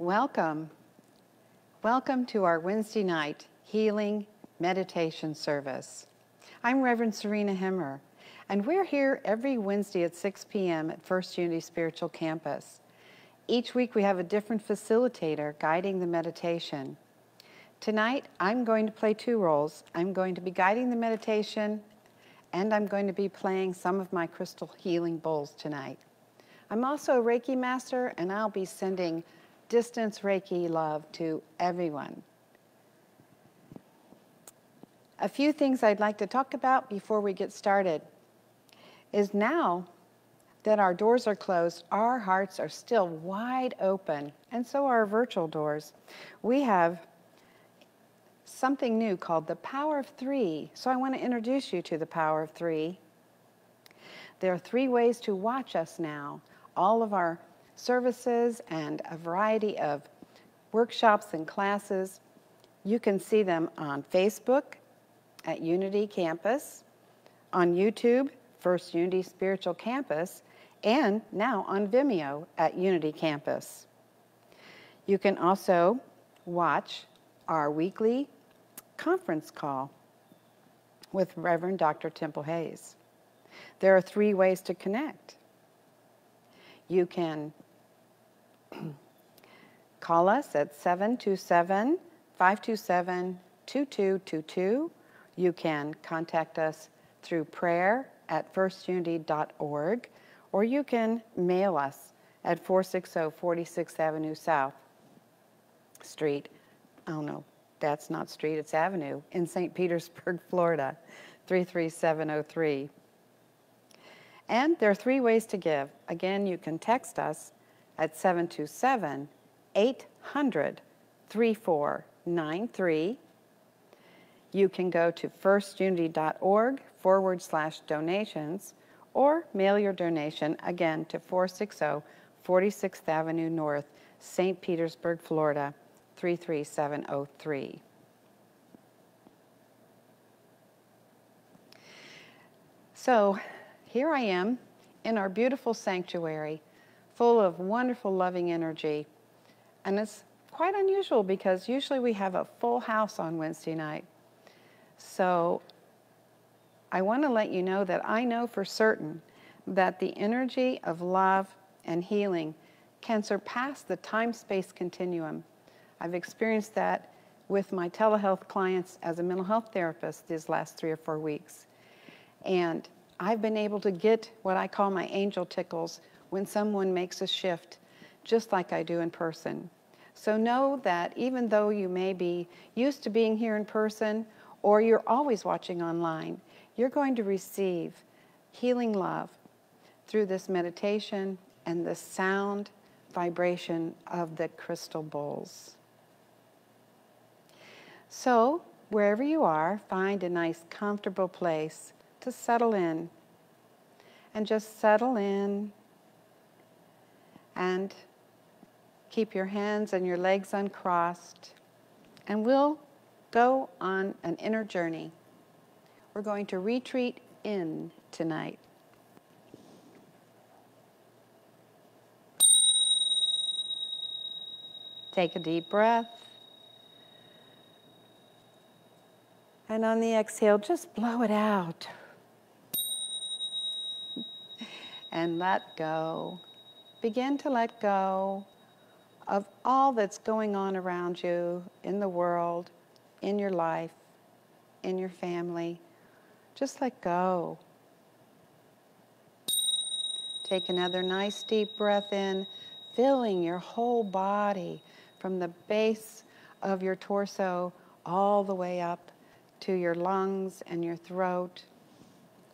Welcome. Welcome to our Wednesday night healing meditation service. I'm Reverend Serena Hemmer, and we're here every Wednesday at 6 p.m. at First Unity Spiritual Campus. Each week we have a different facilitator guiding the meditation. Tonight I'm going to play two roles. I'm going to be guiding the meditation and I'm going to be playing some of my crystal healing bowls tonight. I'm also a Reiki master and I'll be sending distance Reiki love to everyone. A few things I'd like to talk about before we get started is now that our doors are closed, our hearts are still wide open, and so are our virtual doors. We have something new called the Power of Three. So I want to introduce you to the Power of Three. There are three ways to watch us now. All of our services and a variety of workshops and classes. You can see them on Facebook at Unity Campus, on YouTube, First Unity Spiritual Campus, and now on Vimeo at Unity Campus. You can also watch our weekly conference call with Reverend Dr. Temple Hayes. There are three ways to connect. You can Call us at 727 527 2222. You can contact us through prayer at firstunity.org, or you can mail us at 460 46th Avenue South Street. Oh no, that's not street, it's Avenue in St. Petersburg, Florida, 33703. And there are three ways to give. Again, you can text us at 727 800 3493. You can go to firstunity.org forward slash donations or mail your donation again to 460 46th Avenue North, St. Petersburg, Florida 33703. So here I am in our beautiful sanctuary full of wonderful, loving energy. And it's quite unusual because usually we have a full house on Wednesday night. So I want to let you know that I know for certain that the energy of love and healing can surpass the time space continuum. I've experienced that with my telehealth clients as a mental health therapist these last three or four weeks. And I've been able to get what I call my angel tickles when someone makes a shift, just like I do in person. So know that even though you may be used to being here in person or you're always watching online, you're going to receive healing love through this meditation and the sound vibration of the crystal bowls. So, wherever you are, find a nice comfortable place to settle in. And just settle in and keep your hands and your legs uncrossed. And we'll go on an inner journey. We're going to retreat in tonight. Take a deep breath. And on the exhale, just blow it out. and let go begin to let go of all that's going on around you in the world, in your life, in your family. Just let go. Take another nice deep breath in, filling your whole body from the base of your torso all the way up to your lungs and your throat.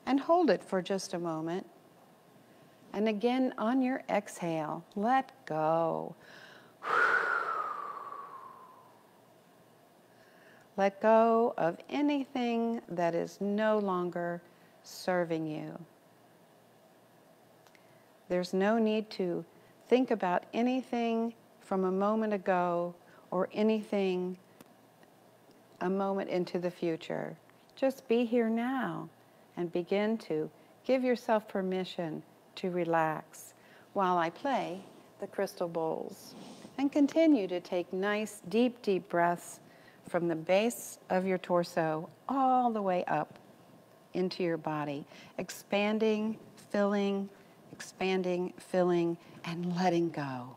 And hold it for just a moment. And again, on your exhale, let go. Let go of anything that is no longer serving you. There's no need to think about anything from a moment ago or anything a moment into the future. Just be here now and begin to give yourself permission to relax while I play the crystal bowls. And continue to take nice, deep, deep breaths from the base of your torso all the way up into your body, expanding, filling, expanding, filling, and letting go.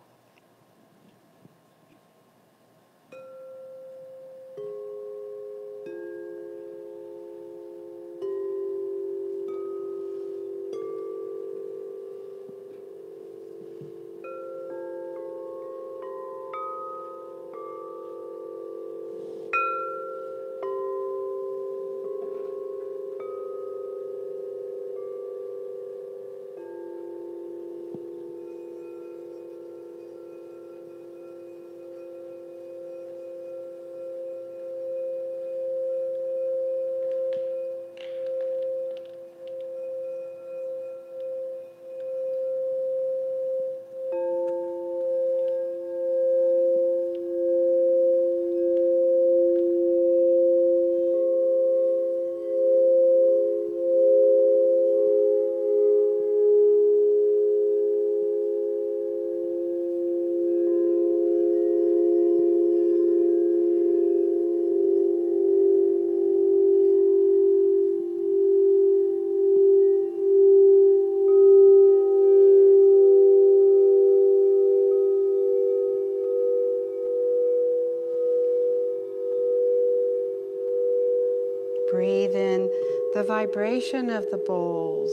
Vibration of the bowls.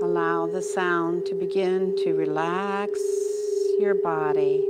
Allow the sound to begin to relax your body.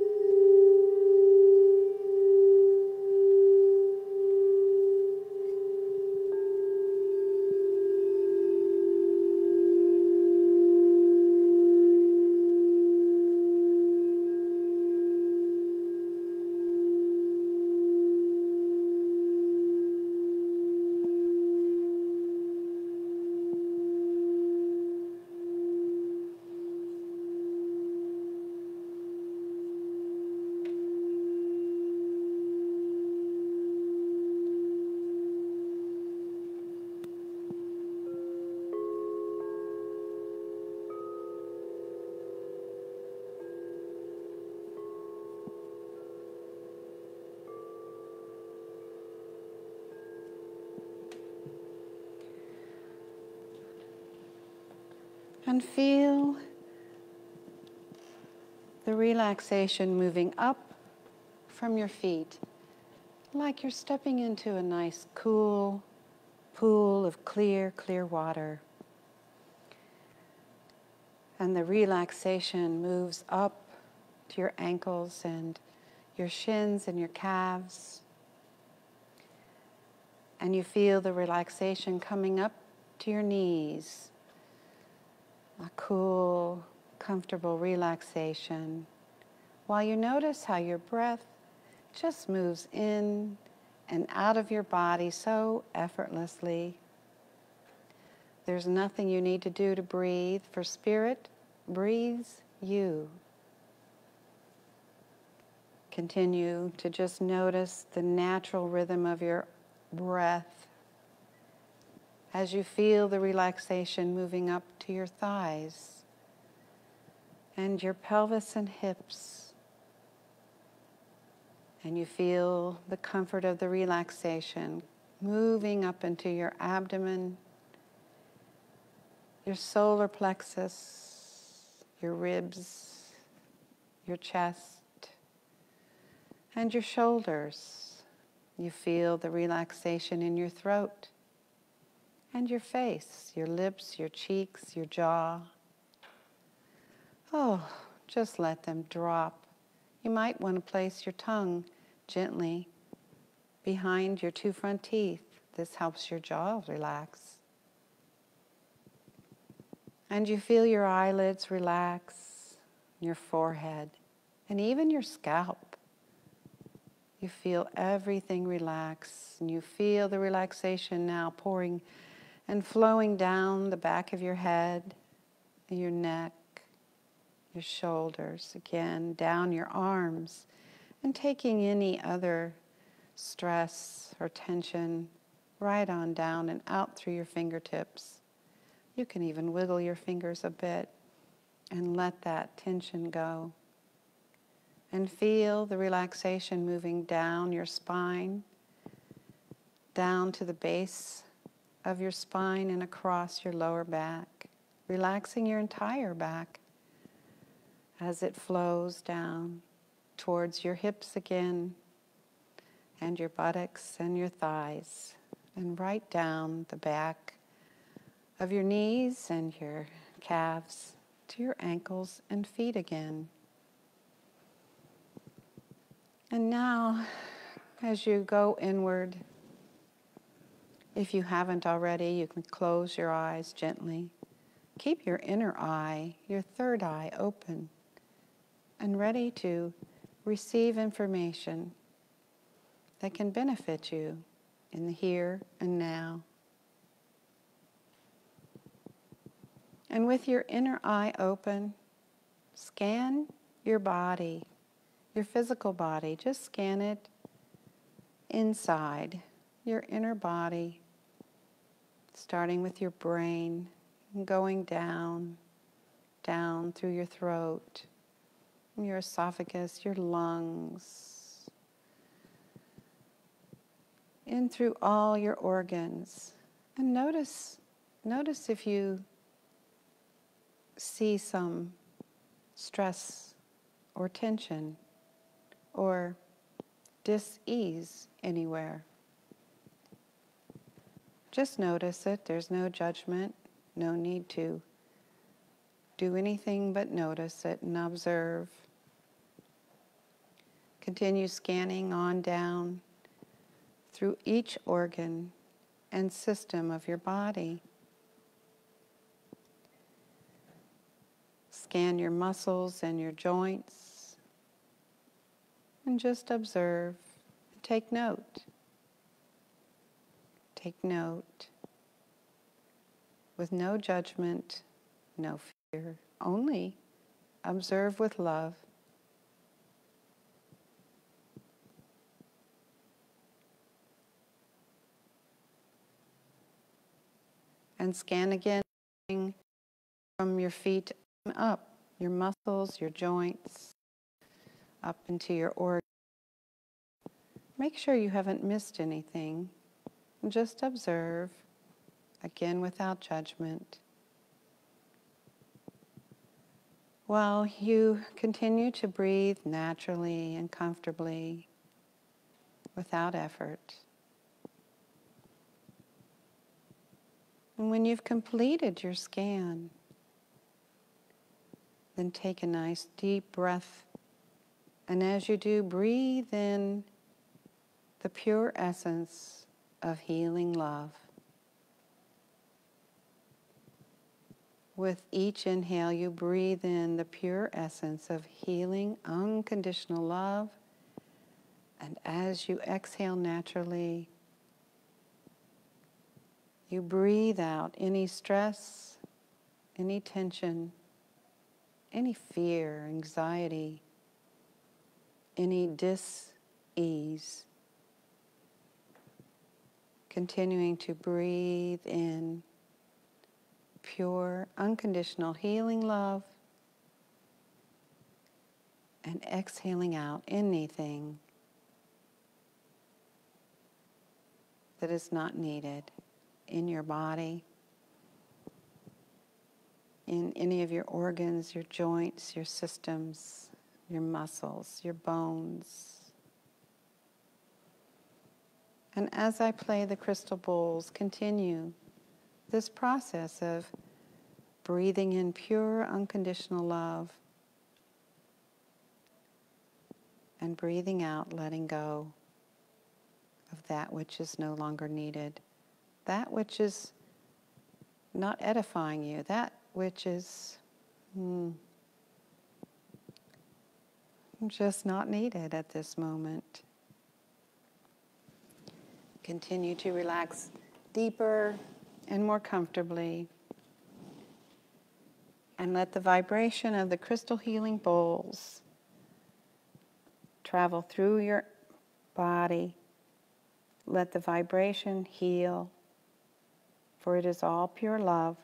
And feel the relaxation moving up from your feet, like you're stepping into a nice, cool pool of clear, clear water. And the relaxation moves up to your ankles and your shins and your calves. And you feel the relaxation coming up to your knees a cool, comfortable relaxation while you notice how your breath just moves in and out of your body so effortlessly. There's nothing you need to do to breathe, for spirit breathes you. Continue to just notice the natural rhythm of your breath as you feel the relaxation moving up to your thighs and your pelvis and hips. And you feel the comfort of the relaxation moving up into your abdomen, your solar plexus, your ribs, your chest, and your shoulders. You feel the relaxation in your throat and your face, your lips, your cheeks, your jaw. Oh, just let them drop. You might want to place your tongue gently behind your two front teeth. This helps your jaw relax. And you feel your eyelids relax, your forehead, and even your scalp. You feel everything relax, and you feel the relaxation now pouring and flowing down the back of your head, your neck, your shoulders, again, down your arms, and taking any other stress or tension right on down and out through your fingertips. You can even wiggle your fingers a bit and let that tension go. And feel the relaxation moving down your spine, down to the base of your spine and across your lower back, relaxing your entire back as it flows down towards your hips again and your buttocks and your thighs and right down the back of your knees and your calves to your ankles and feet again. And now, as you go inward, if you haven't already, you can close your eyes gently. Keep your inner eye, your third eye, open and ready to receive information that can benefit you in the here and now. And with your inner eye open, scan your body, your physical body. Just scan it inside your inner body, starting with your brain and going down, down through your throat, your esophagus, your lungs, in through all your organs. And notice, notice if you see some stress or tension or dis-ease anywhere. Just notice it. There's no judgment, no need to do anything but notice it and observe. Continue scanning on down through each organ and system of your body. Scan your muscles and your joints and just observe. Take note. Take note with no judgment, no fear, only observe with love. And scan again from your feet up, your muscles, your joints, up into your organs. Make sure you haven't missed anything. Just observe, again without judgment. While you continue to breathe naturally and comfortably without effort. And when you've completed your scan, then take a nice deep breath. And as you do, breathe in the pure essence of healing love. With each inhale, you breathe in the pure essence of healing, unconditional love. And as you exhale naturally, you breathe out any stress, any tension, any fear, anxiety, any dis-ease. Continuing to breathe in pure, unconditional healing love and exhaling out anything that is not needed in your body, in any of your organs, your joints, your systems, your muscles, your bones. And as I play the crystal bowls, continue this process of breathing in pure, unconditional love and breathing out, letting go of that which is no longer needed that which is not edifying you, that which is hmm, just not needed at this moment. Continue to relax deeper and more comfortably. And let the vibration of the crystal healing bowls travel through your body let the vibration heal, for it is all pure love.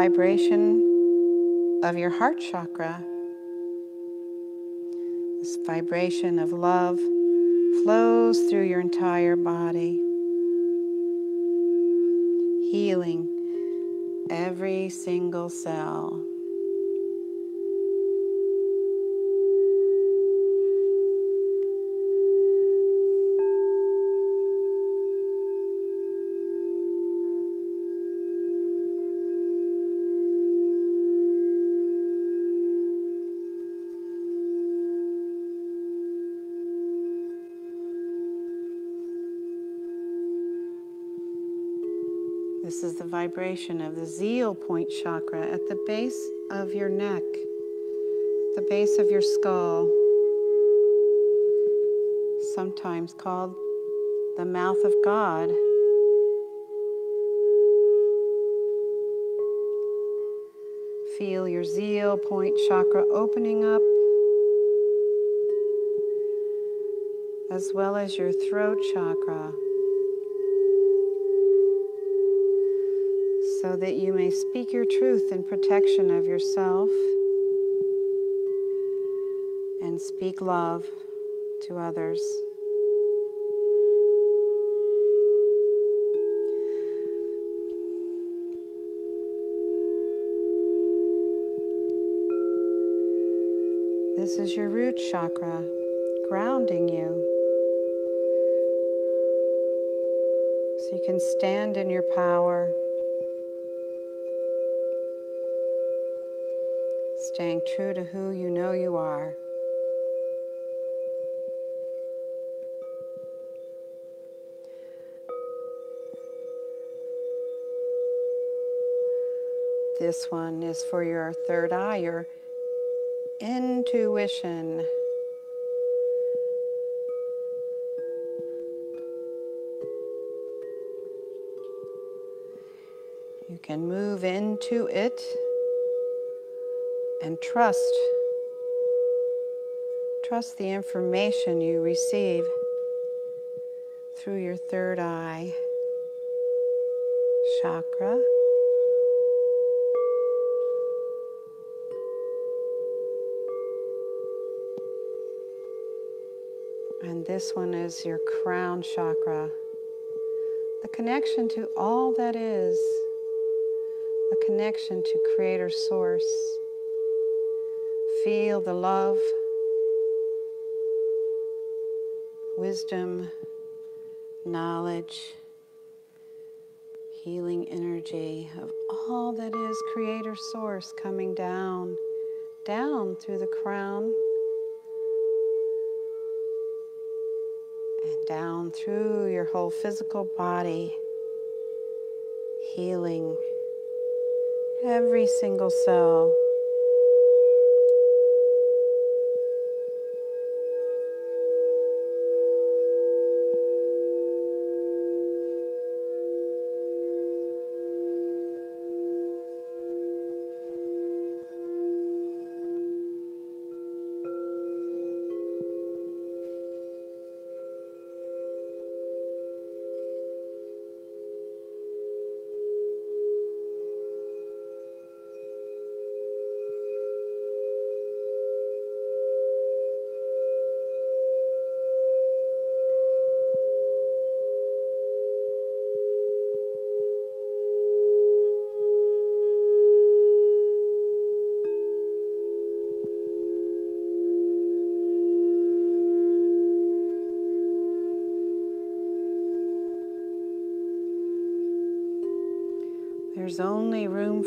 Vibration of your heart chakra. This vibration of love flows through your entire body, healing every single cell. Vibration of the zeal point chakra at the base of your neck, the base of your skull, sometimes called the mouth of God. Feel your zeal point chakra opening up, as well as your throat chakra. So that you may speak your truth in protection of yourself and speak love to others. This is your root chakra, grounding you. So you can stand in your power. Staying true to who you know you are. This one is for your third eye, your intuition. You can move into it and trust. Trust the information you receive through your third eye chakra. And this one is your crown chakra, the connection to all that is, the connection to Creator Source. Feel the love, wisdom, knowledge, healing energy of all that is Creator Source coming down, down through the crown and down through your whole physical body, healing every single cell.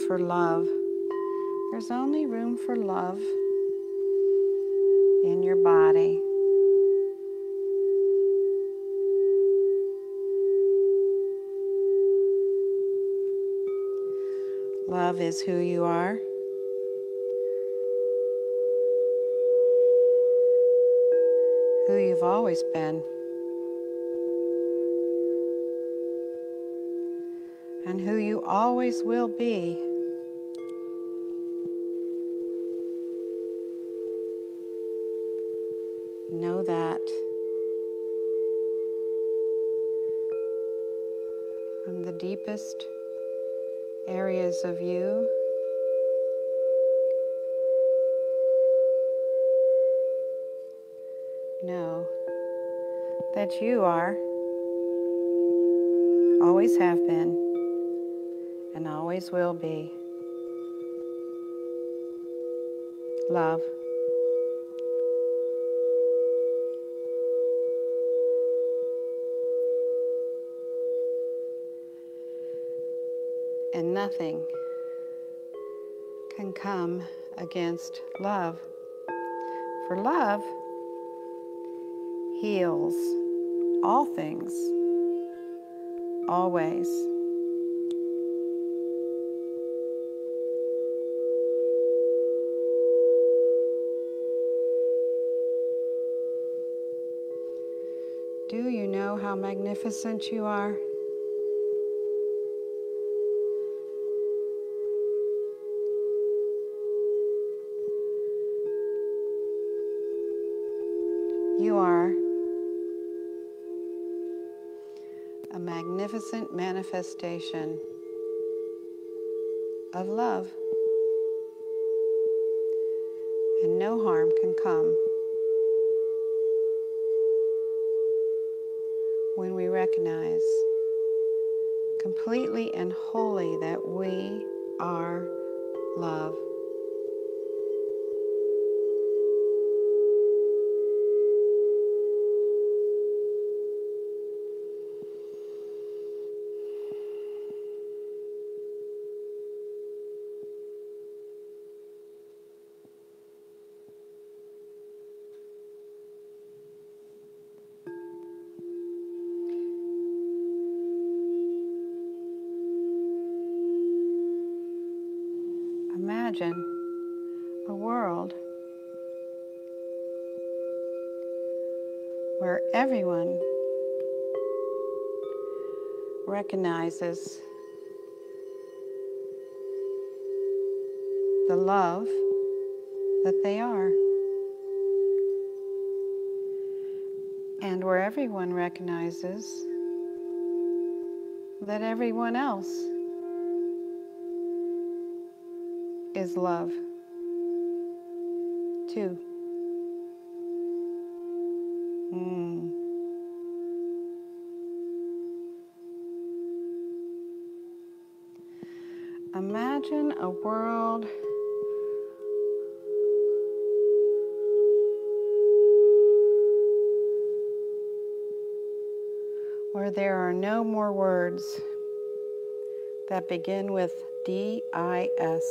for love. There's only room for love in your body. Love is who you are. Who you've always been. And who you always will be. Know that. From the deepest areas of you. Know that you are, always have been, and always will be. Love. And nothing can come against love. For love heals all things, always. Do you know how magnificent you are? You are a magnificent manifestation of love, and no harm can come when we recognize completely and wholly that we are love. Imagine a world where everyone recognizes the love that they are. And where everyone recognizes that everyone else is love, too. Mm. Imagine a world where there are no more words that begin with D I S.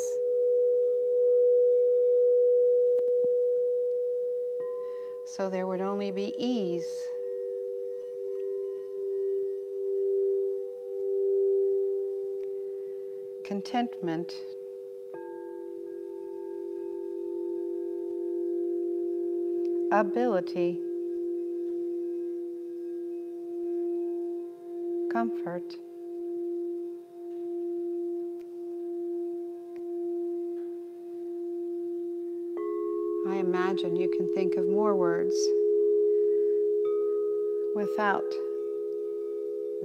So there would only be ease. Contentment. Ability. Comfort. I imagine you can think of more words without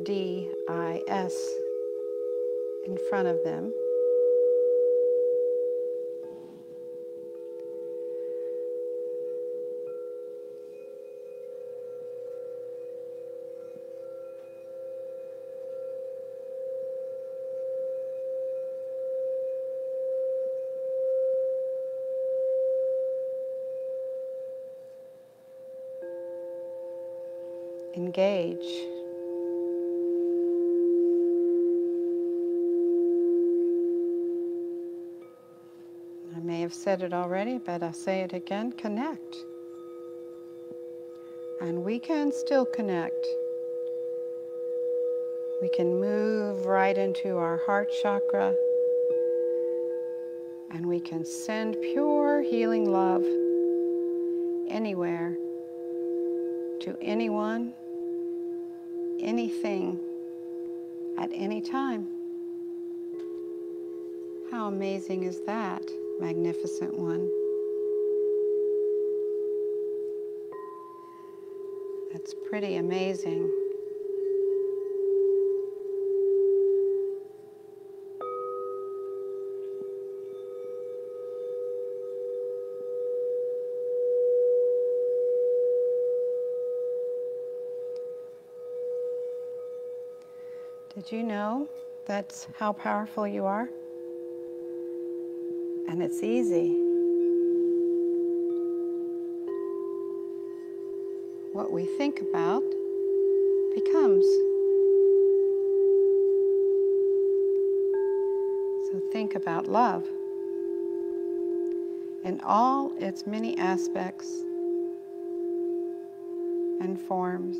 D I S in front of them. engage. I may have said it already, but I'll say it again connect. And we can still connect. We can move right into our heart chakra And we can send pure healing love anywhere to anyone, anything, at any time. How amazing is that, magnificent one? That's pretty amazing. Did you know that's how powerful you are? And it's easy. What we think about becomes. So think about love in all its many aspects and forms.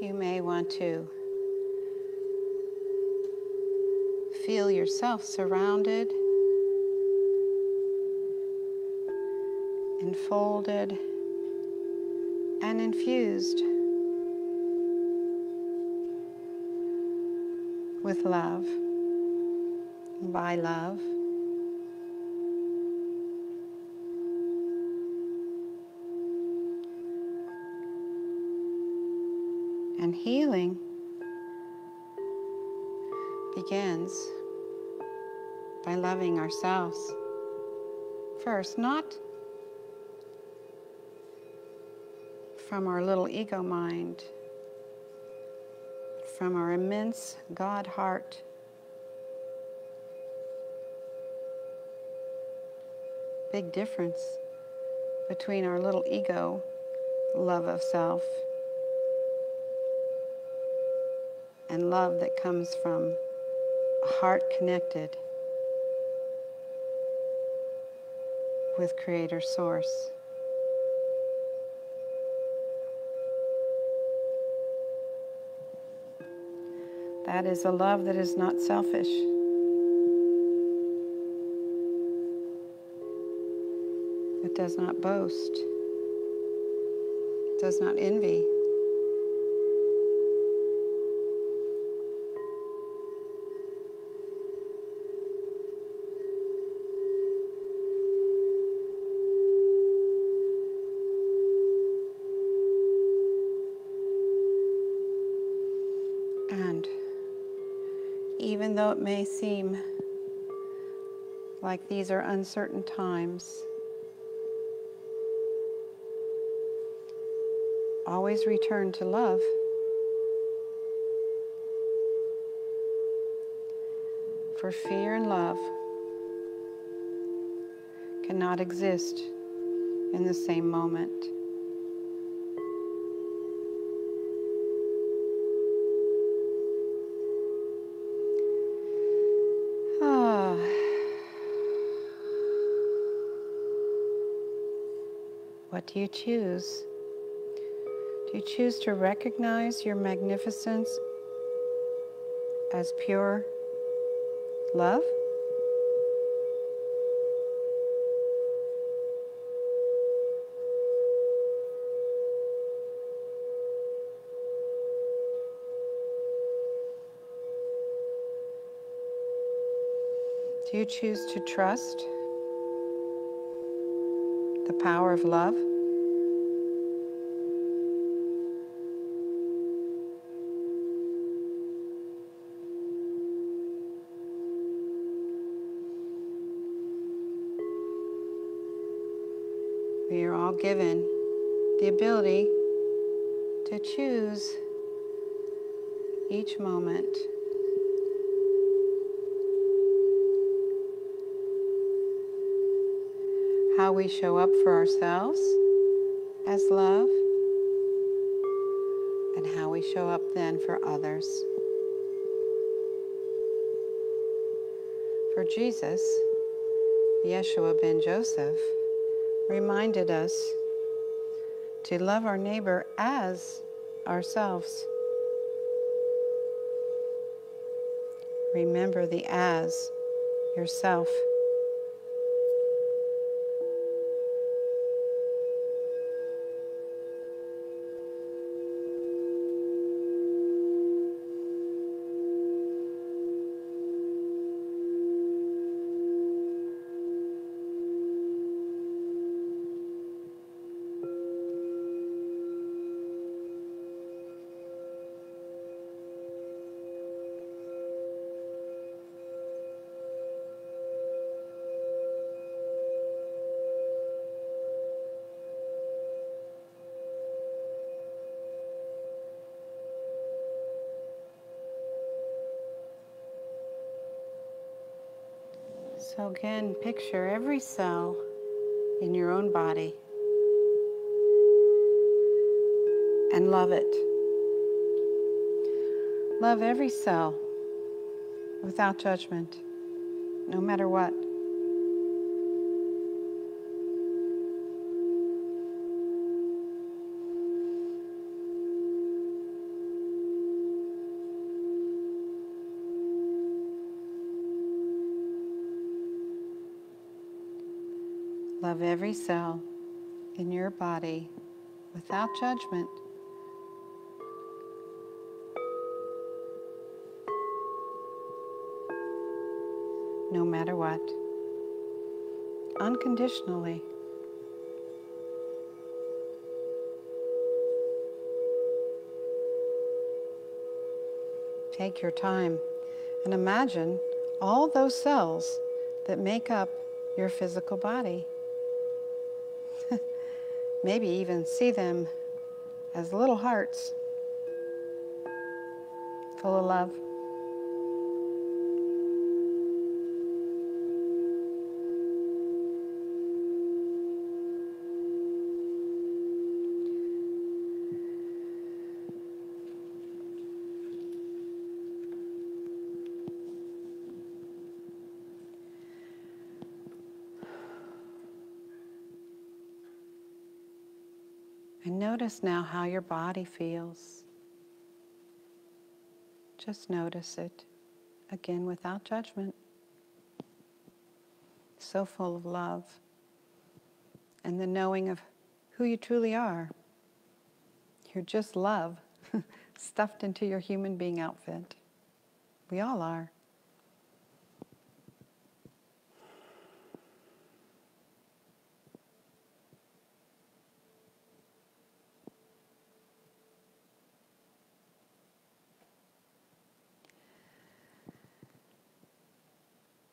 You may want to feel yourself surrounded, enfolded, and infused with love, by love. And healing begins by loving ourselves first, not from our little ego mind, from our immense God heart. Big difference between our little ego love of self and love that comes from a heart connected with Creator Source. That is a love that is not selfish. It does not boast. It does not envy. And even though it may seem like these are uncertain times, always return to love. For fear and love cannot exist in the same moment. Ah. What do you choose? Do you choose to recognize your magnificence as pure love? Do you choose to trust the power of love? We are all given the ability to choose each moment how we show up for ourselves as love and how we show up then for others. For Jesus, Yeshua ben Joseph reminded us to love our neighbor as ourselves. Remember the as yourself. So again, picture every cell in your own body and love it. Love every cell without judgment, no matter what. Love every cell in your body without judgment. No matter what. Unconditionally. Take your time and imagine all those cells that make up your physical body. Maybe even see them as little hearts full of love. And notice now how your body feels. Just notice it, again without judgment. So full of love and the knowing of who you truly are. You're just love stuffed into your human being outfit. We all are.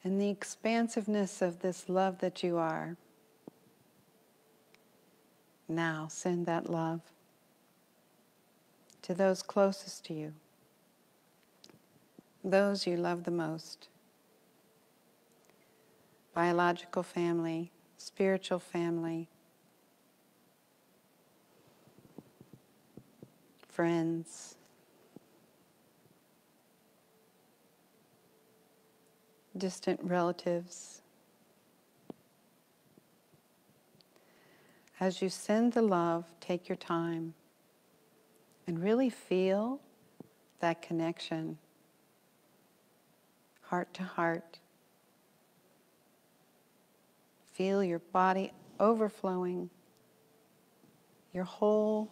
and the expansiveness of this love that you are. Now send that love to those closest to you, those you love the most biological family, spiritual family, friends. Distant relatives. As you send the love, take your time and really feel that connection, heart to heart. Feel your body overflowing. Your whole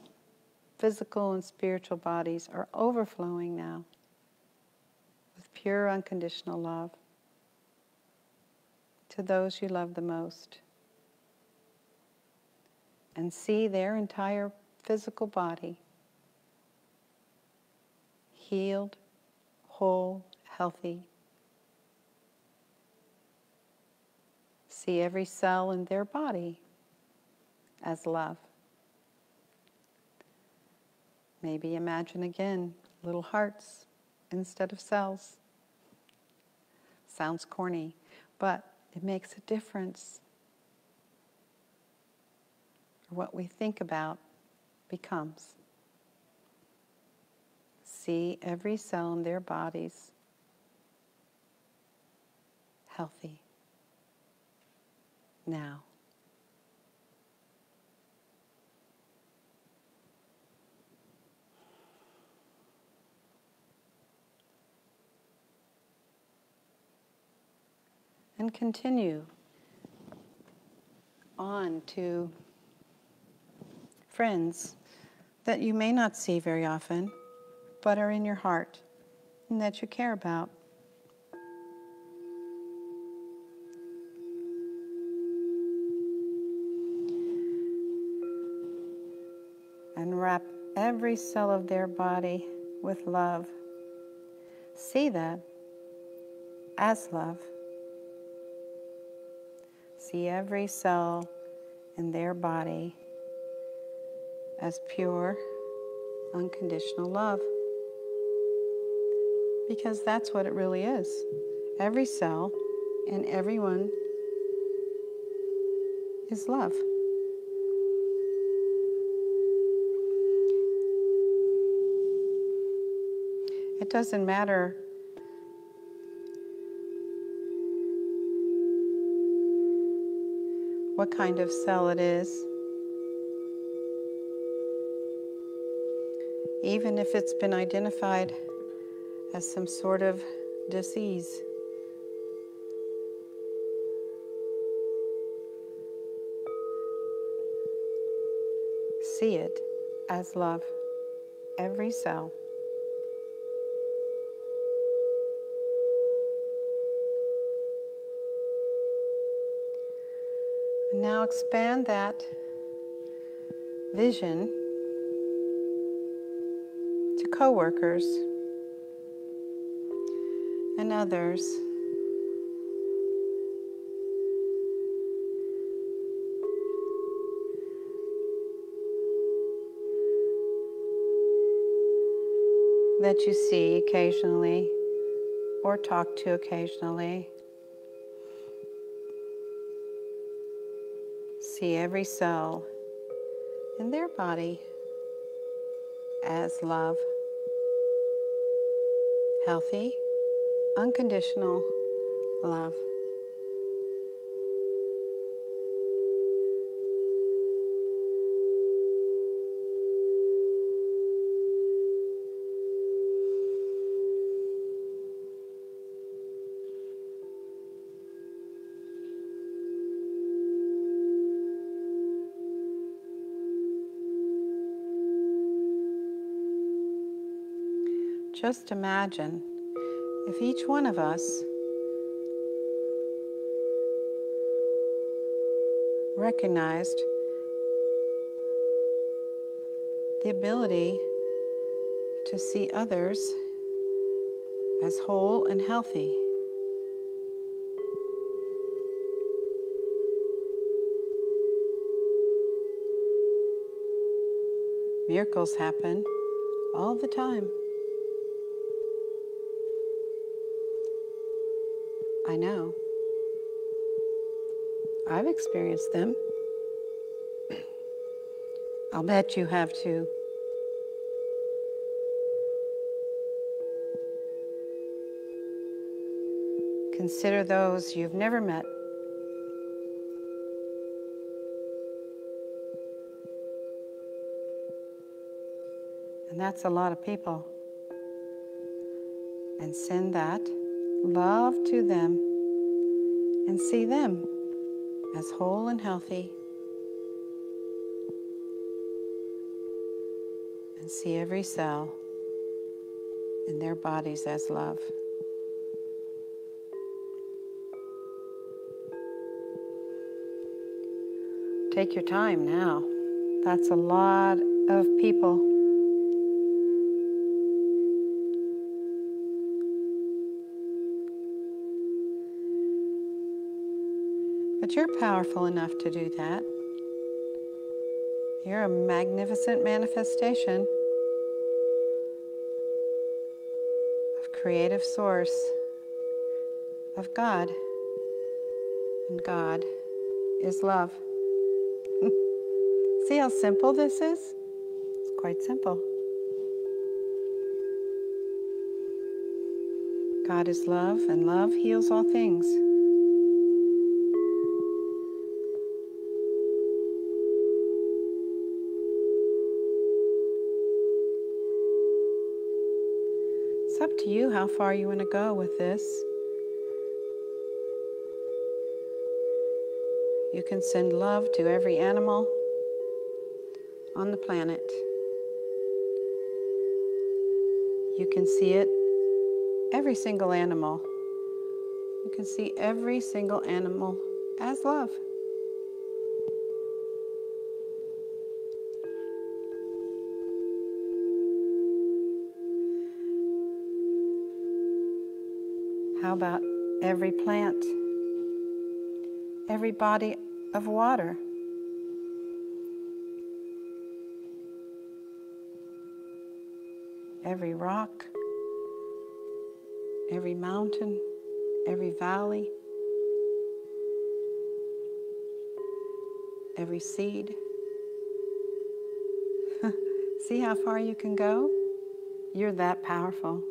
physical and spiritual bodies are overflowing now with pure unconditional love to those you love the most. And see their entire physical body healed, whole, healthy. See every cell in their body as love. Maybe imagine again little hearts instead of cells. Sounds corny, but it makes a difference. what we think about becomes. See every cell in their bodies healthy now. And continue on to friends that you may not see very often, but are in your heart and that you care about. And wrap every cell of their body with love. See that as love. See every cell in their body as pure, unconditional love. Because that's what it really is. Every cell and everyone is love. It doesn't matter what kind of cell it is. Even if it's been identified as some sort of disease. See it as love, every cell. Now expand that vision to coworkers and others. That you see occasionally or talk to occasionally. See every cell in their body as love, healthy, unconditional love. Just imagine if each one of us recognized the ability to see others as whole and healthy. Miracles happen all the time. I know. I've experienced them. I'll bet you have too. Consider those you've never met. And that's a lot of people. And send that love to them and see them as whole and healthy. And see every cell in their bodies as love. Take your time now. That's a lot of people. But you're powerful enough to do that. You're a magnificent manifestation of creative source, of God. And God is love. See how simple this is? It's quite simple. God is love, and love heals all things. You how far you want to go with this. You can send love to every animal on the planet. You can see it, every single animal. You can see every single animal as love. About every plant, every body of water? Every rock, every mountain, every valley, every seed. See how far you can go? You're that powerful.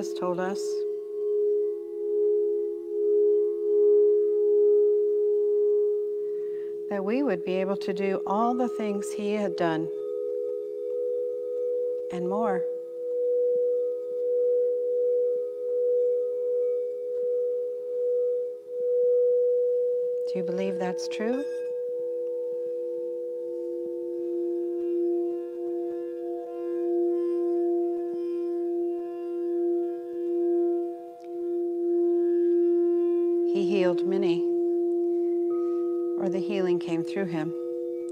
Jesus told us that we would be able to do all the things he had done and more. Do you believe that's true?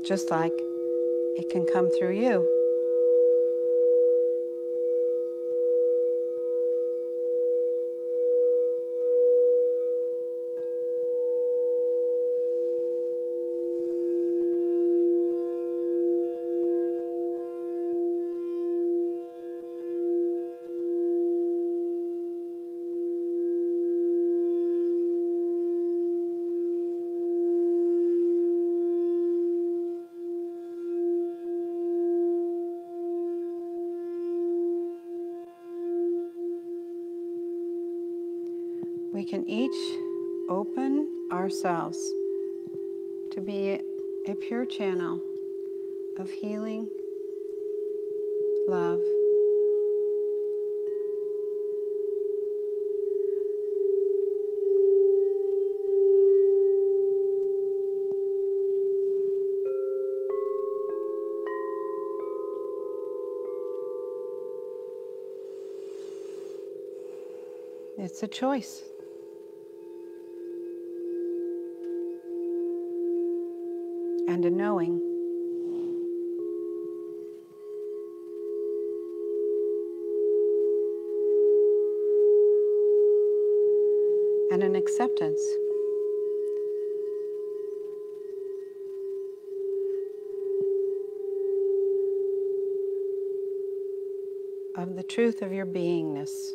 Just like it can come through you. Each open ourselves to be a pure channel of healing, love, It's a choice. Acceptance. Of the truth of your beingness.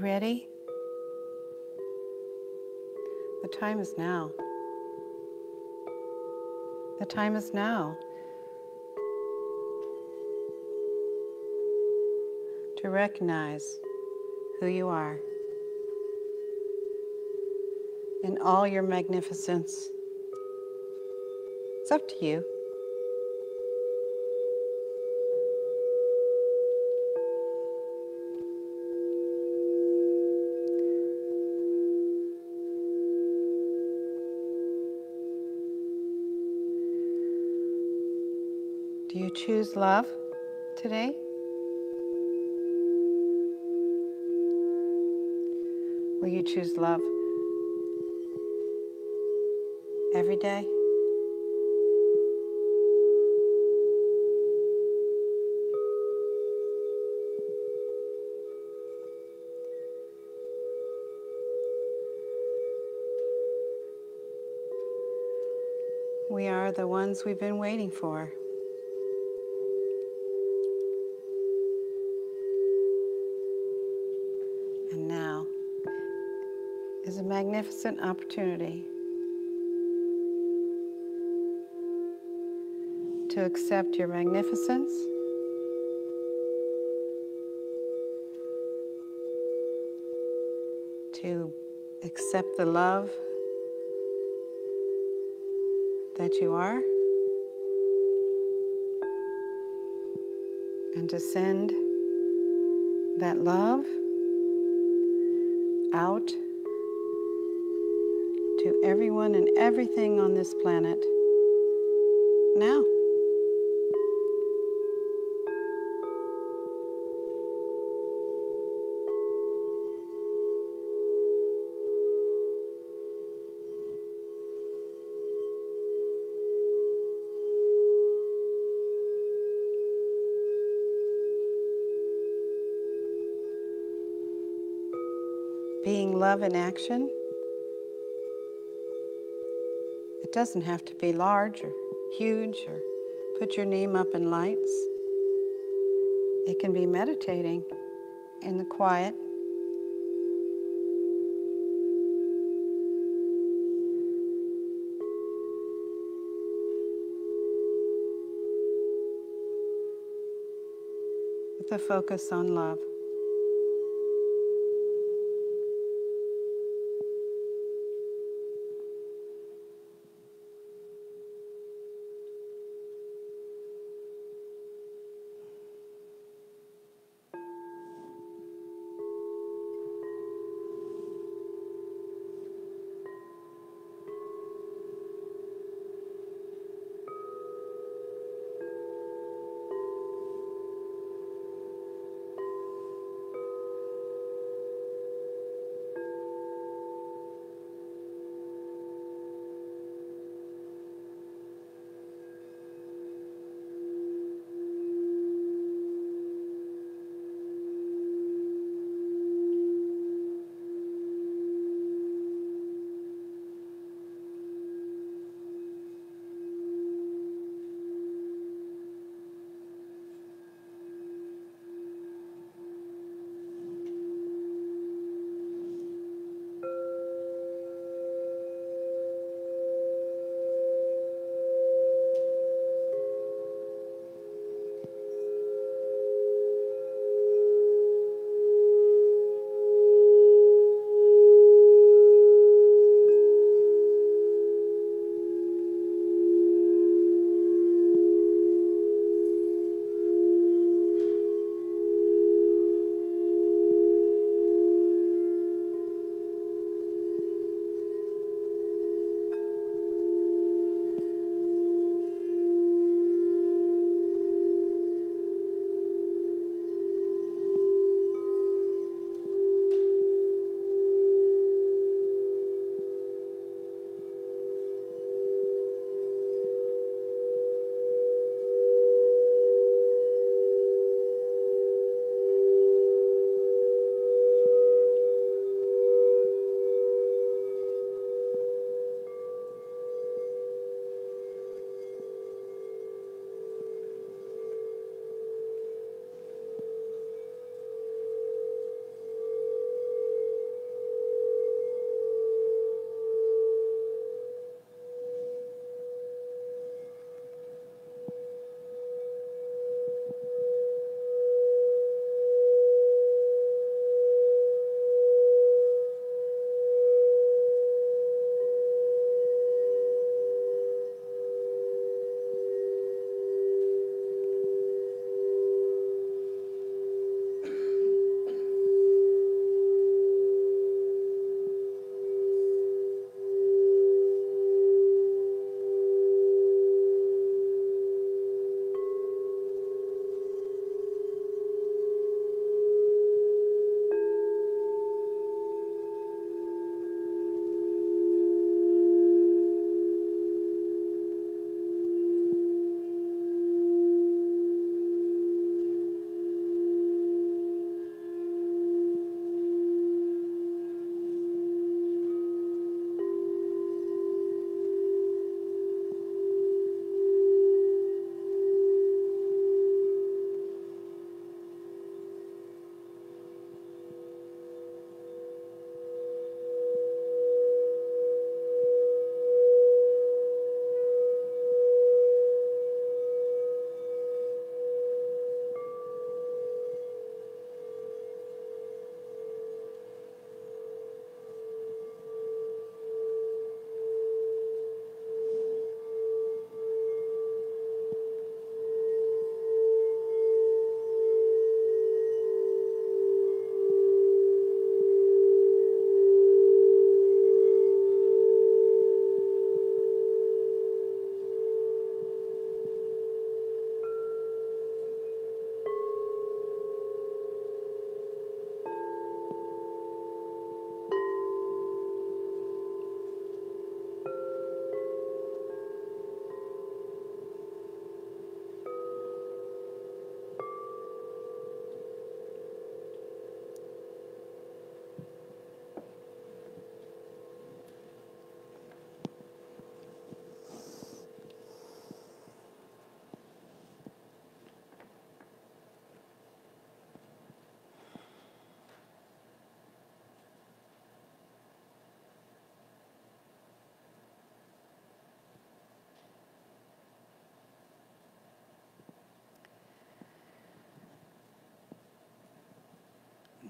Ready? The time is now. The time is now to recognize who you are in all your magnificence. It's up to you. Do love today? Will you choose love every day? We are the ones we've been waiting for. And now is a magnificent opportunity to accept your magnificence, to accept the love that you are, and to send that love out to everyone and everything on this planet now. Being love in action. It doesn't have to be large or huge or put your name up in lights. It can be meditating in the quiet. With a focus on love.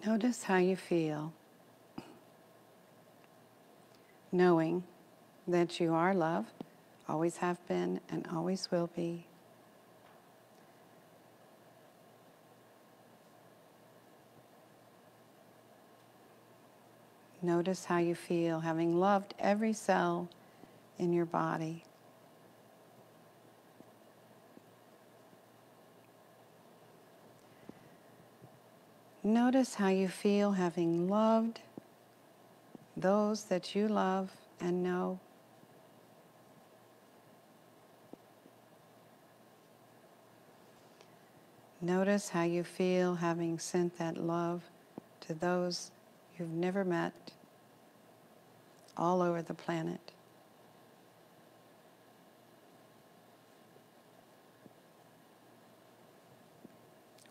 Notice how you feel, knowing that you are love, always have been, and always will be. Notice how you feel, having loved every cell in your body. Notice how you feel having loved those that you love and know. Notice how you feel having sent that love to those you've never met all over the planet.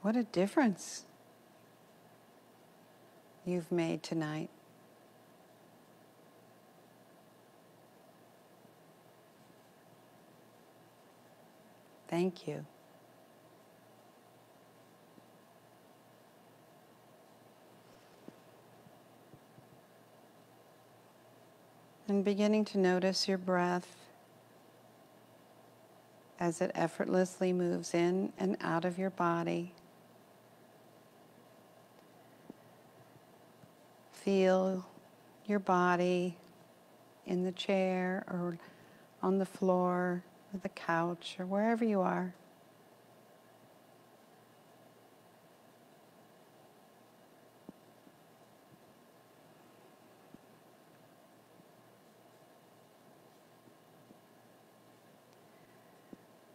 What a difference you've made tonight. Thank you. And beginning to notice your breath as it effortlessly moves in and out of your body. Feel your body in the chair or on the floor or the couch or wherever you are.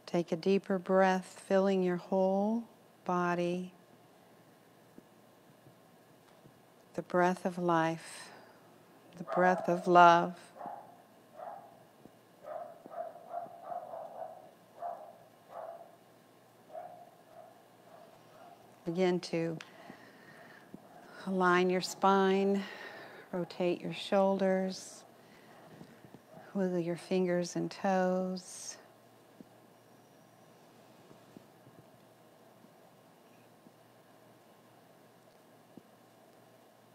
Take a deeper breath, filling your whole body. The breath of life, the breath of love. Begin to align your spine, rotate your shoulders, wiggle your fingers and toes.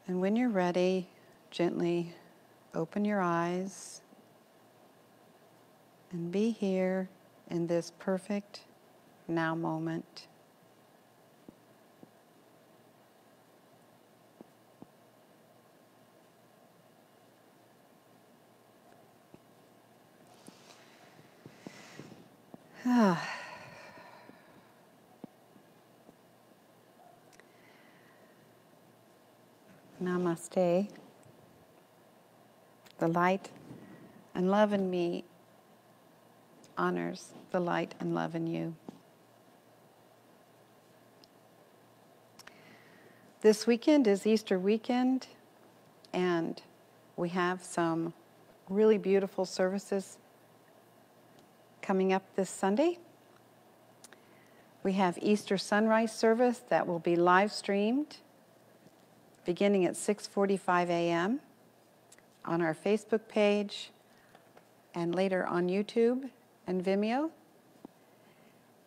And when you're ready, gently open your eyes and be here in this perfect now moment. Ah. Namaste. The light and love in me honors the light and love in you. This weekend is Easter weekend, and we have some really beautiful services coming up this Sunday. We have Easter sunrise service that will be live streamed beginning at 6:45 a.m. on our Facebook page and later on YouTube and Vimeo.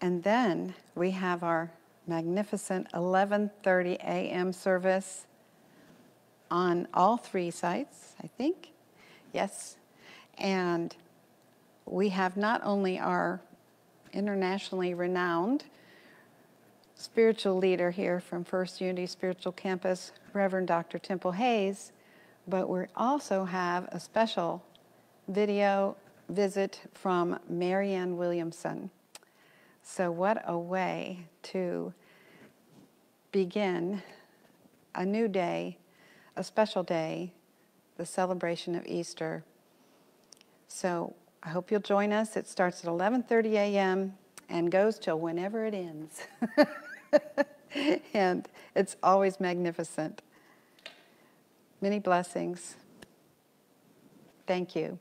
And then we have our magnificent 11:30 a.m. service on all three sites, I think. Yes. And we have not only our internationally renowned spiritual leader here from First Unity Spiritual Campus, Reverend Dr. Temple Hayes, but we also have a special video visit from Marianne Williamson. So, what a way to begin a new day, a special day, the celebration of Easter. So, I hope you'll join us. It starts at 11:30 a.m. and goes till whenever it ends. and it's always magnificent. Many blessings. Thank you.